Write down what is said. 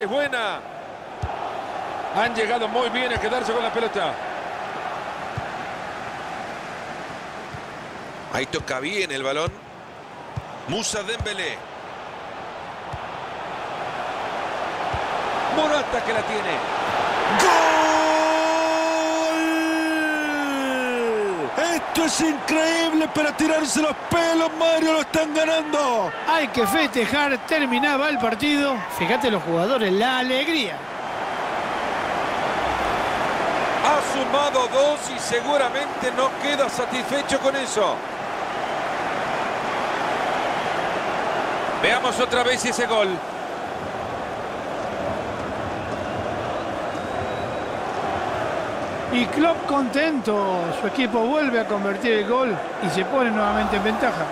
Es buena. Han llegado muy bien a quedarse con la pelota. Ahí toca bien el balón. Musa Dembélé. Morata que la tiene. ¡Gol! Esto es increíble para tirarse los pelos, Mario, lo están ganando. Hay que festejar, terminaba el partido. Fíjate los jugadores, la alegría. Ha sumado dos y seguramente no queda satisfecho con eso. Veamos otra vez ese gol. Y Klopp contento. Su equipo vuelve a convertir el gol y se pone nuevamente en ventaja.